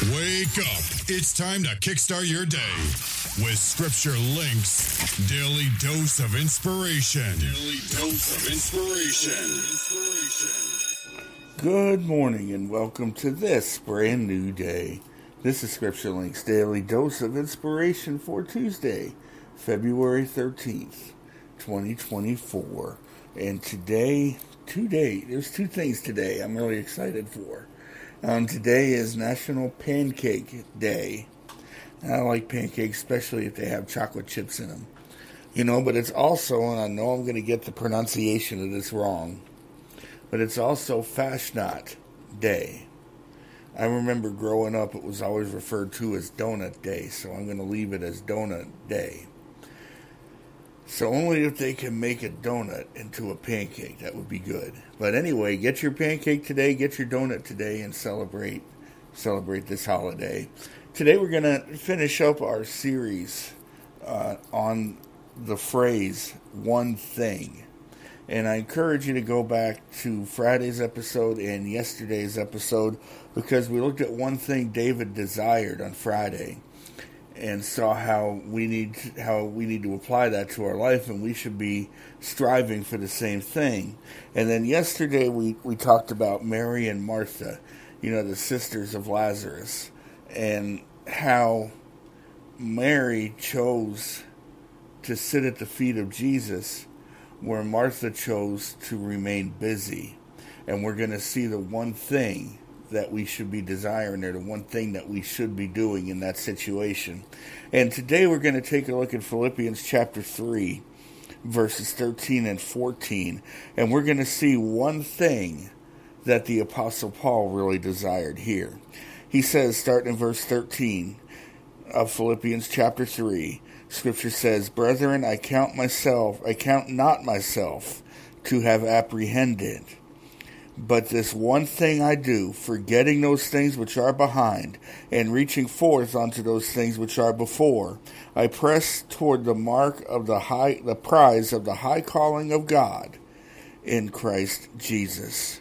Wake up. It's time to kickstart your day with Scripture Links Daily Dose of Inspiration. Daily Dose of Inspiration. Good morning and welcome to this brand new day. This is Scripture Links Daily Dose of Inspiration for Tuesday, February 13th, 2024. And today, today, there's two things today I'm really excited for. Um, today is National Pancake Day. I like pancakes, especially if they have chocolate chips in them. You know, but it's also, and I know I'm going to get the pronunciation of this wrong, but it's also Fashnot Day. I remember growing up, it was always referred to as Donut Day, so I'm going to leave it as Donut Day. So only if they can make a donut into a pancake, that would be good. But anyway, get your pancake today, get your donut today, and celebrate celebrate this holiday. Today we're going to finish up our series uh, on the phrase "one thing," and I encourage you to go back to Friday's episode and yesterday's episode because we looked at one thing David desired on Friday and saw how we need how we need to apply that to our life, and we should be striving for the same thing. And then yesterday we we talked about Mary and Martha, you know, the sisters of Lazarus, and how Mary chose to sit at the feet of Jesus, where Martha chose to remain busy. And we're going to see the one thing that we should be desiring or the one thing that we should be doing in that situation. And today we're going to take a look at Philippians chapter 3, verses 13 and 14. And we're going to see one thing that the Apostle Paul really desired here. He says, starting in verse 13 of Philippians chapter 3, Scripture says, Brethren, I count myself, I count not myself to have apprehended. But this one thing I do, forgetting those things which are behind, and reaching forth unto those things which are before, I press toward the mark of the high the prize of the high calling of God in Christ Jesus.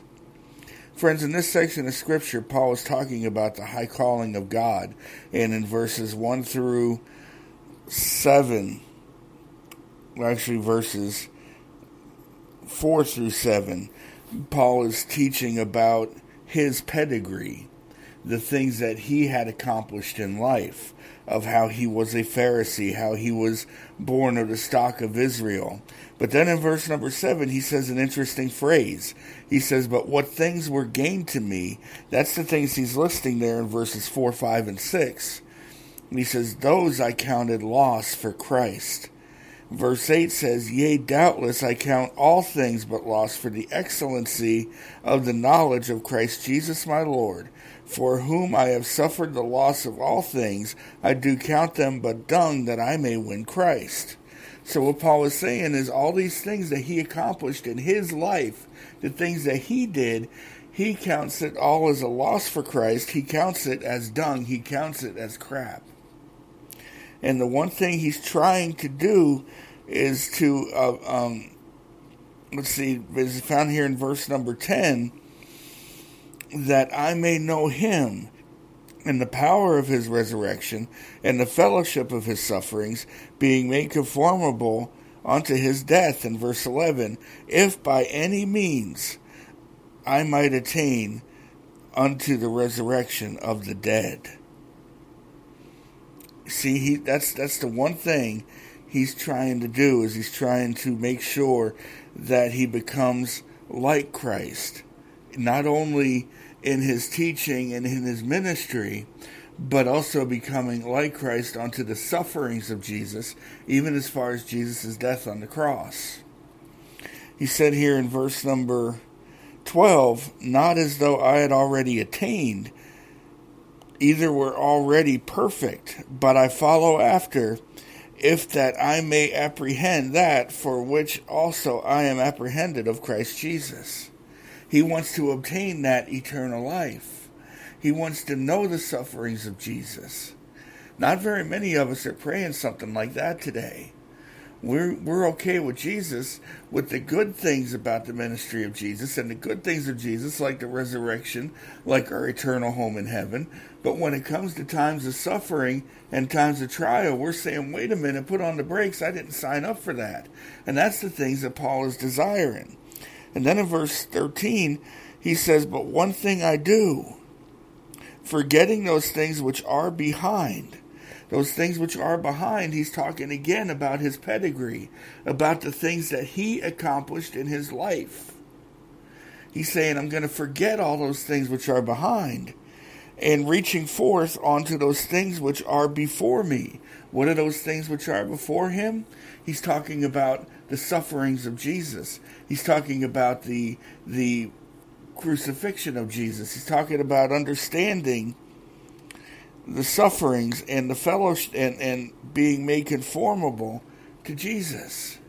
Friends, in this section of scripture, Paul is talking about the high calling of God, and in verses one through seven, actually verses four through seven, Paul is teaching about his pedigree, the things that he had accomplished in life, of how he was a Pharisee, how he was born of the stock of Israel. But then in verse number seven, he says an interesting phrase. He says, But what things were gained to me, that's the things he's listing there in verses four, five, and six. And he says, Those I counted loss for Christ. Verse 8 says, Yea, doubtless I count all things but loss for the excellency of the knowledge of Christ Jesus my Lord, for whom I have suffered the loss of all things, I do count them but dung that I may win Christ. So, what Paul is saying is all these things that he accomplished in his life, the things that he did, he counts it all as a loss for Christ. He counts it as dung. He counts it as crap. And the one thing he's trying to do is to, uh, um, let's see, is found here in verse number 10 that I may know him and the power of his resurrection and the fellowship of his sufferings, being made conformable unto his death. In verse 11, if by any means I might attain unto the resurrection of the dead. See, he that's that's the one thing he's trying to do is he's trying to make sure that he becomes like Christ, not only in his teaching and in his ministry, but also becoming like Christ unto the sufferings of Jesus, even as far as Jesus' death on the cross. He said here in verse number 12, not as though I had already attained, either were already perfect, but I follow after, if that I may apprehend that for which also I am apprehended of Christ Jesus. He wants to obtain that eternal life. He wants to know the sufferings of Jesus. Not very many of us are praying something like that today. We're we're okay with Jesus with the good things about the ministry of Jesus and the good things of Jesus like the resurrection like our eternal home in heaven. But when it comes to times of suffering and times of trial we're saying wait a minute put on the brakes. I didn't sign up for that. And that's the things that Paul is desiring. And then in verse 13 he says but one thing I do forgetting those things which are behind those things which are behind, he's talking again about his pedigree, about the things that he accomplished in his life. He's saying, I'm going to forget all those things which are behind and reaching forth onto those things which are before me. What are those things which are before him? He's talking about the sufferings of Jesus. He's talking about the the crucifixion of Jesus. He's talking about understanding the sufferings and the fellowship and, and being made conformable to Jesus.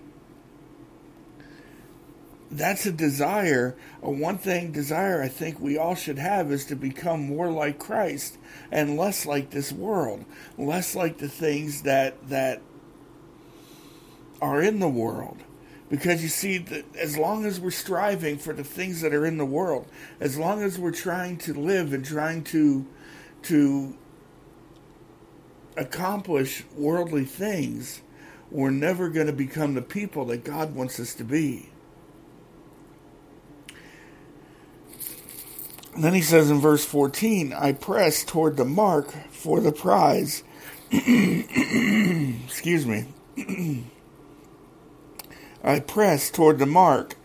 That's a desire. A one thing desire I think we all should have is to become more like Christ and less like this world, less like the things that that are in the world. Because you see, that as long as we're striving for the things that are in the world, as long as we're trying to live and trying to to accomplish worldly things, we're never going to become the people that God wants us to be. And then he says in verse 14, I press toward the mark for the prize. Excuse me. I press toward the mark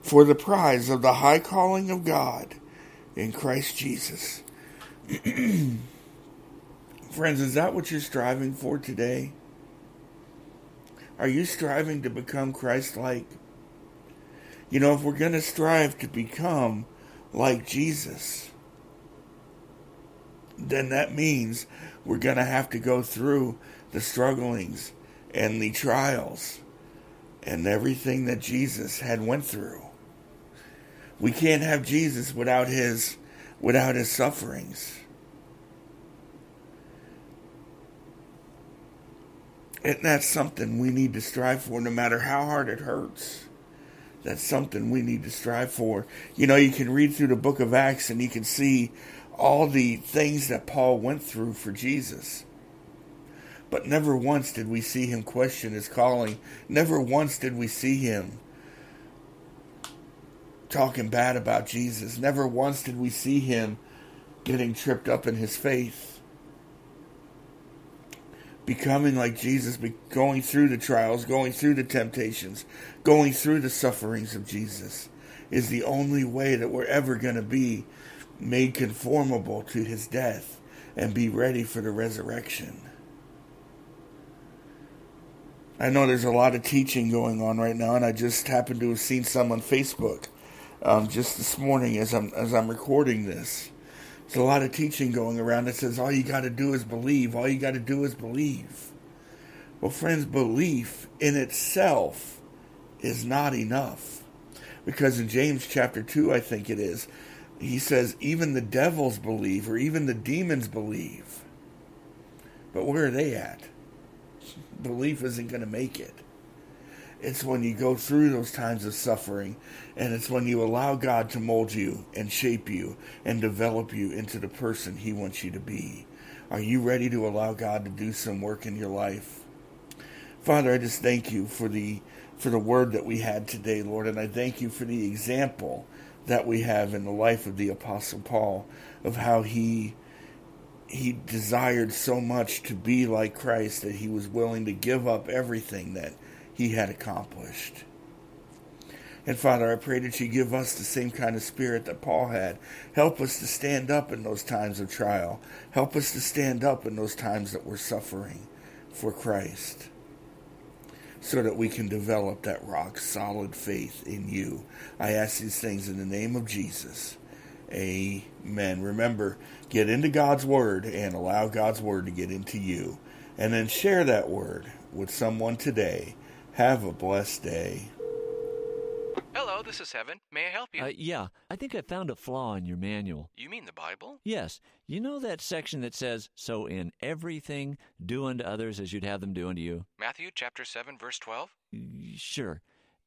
for the prize of the high calling of God in Christ Jesus. Friends, is that what you're striving for today? Are you striving to become Christ like? You know, if we're going to strive to become like Jesus, then that means we're going to have to go through the strugglings and the trials and everything that Jesus had went through. We can't have Jesus without his without his sufferings. And that's something we need to strive for no matter how hard it hurts. That's something we need to strive for. You know, you can read through the book of Acts and you can see all the things that Paul went through for Jesus. But never once did we see him question his calling. Never once did we see him talking bad about Jesus. Never once did we see him getting tripped up in his faith becoming like Jesus, going through the trials, going through the temptations, going through the sufferings of Jesus is the only way that we're ever going to be made conformable to his death and be ready for the resurrection. I know there's a lot of teaching going on right now, and I just happened to have seen some on Facebook um, just this morning as I'm as I'm recording this. There's a lot of teaching going around that says all you got to do is believe. All you got to do is believe. Well, friends, belief in itself is not enough. Because in James chapter 2, I think it is, he says, even the devils believe, or even the demons believe. But where are they at? Belief isn't going to make it. It's when you go through those times of suffering, and it's when you allow God to mold you and shape you and develop you into the person He wants you to be. Are you ready to allow God to do some work in your life? Father, I just thank you for the for the word that we had today, Lord, and I thank you for the example that we have in the life of the apostle Paul of how he he desired so much to be like Christ that he was willing to give up everything that he had accomplished. And Father, I pray that you give us the same kind of spirit that Paul had. Help us to stand up in those times of trial. Help us to stand up in those times that we're suffering for Christ so that we can develop that rock solid faith in you. I ask these things in the name of Jesus. Amen. Remember, get into God's Word and allow God's Word to get into you. And then share that Word with someone today have a blessed day. Hello, Hello, this is Heaven. May I help you? Uh, yeah, I think I found a flaw in your manual. you mean the Bible? Yes, you know that section that says, So in everything, do unto others as you'd have them do unto you? Matthew chapter 7 verse 12? Sure.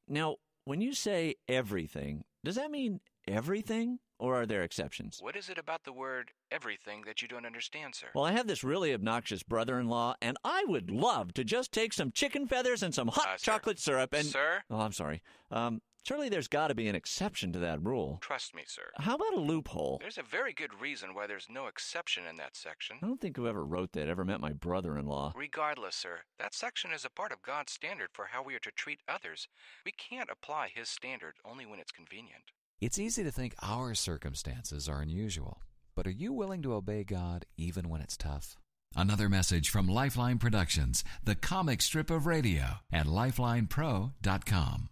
Now, when you say everything, does that mean everything, or are there exceptions? What is it about the word everything that you don't understand, sir? Well, I have this really obnoxious brother in law, and I would love to just take some chicken feathers and some hot Uh, sir. chocolate syrup and. Sir? Oh, I'm sorry. Um, surely there's got to be an exception to that rule. Trust me, sir. How about a loophole? There's a very good reason why there's no exception in that section. I don't think whoever wrote that ever met my brother in law. Regardless, sir, that section is a part of God's standard for how we are to treat others. We can't apply His standard only when it's convenient. It's easy to think our circumstances are unusual, but are you willing to obey God even when it's tough? Another message from Lifeline Productions, the comic strip of radio at lifelinepro.com.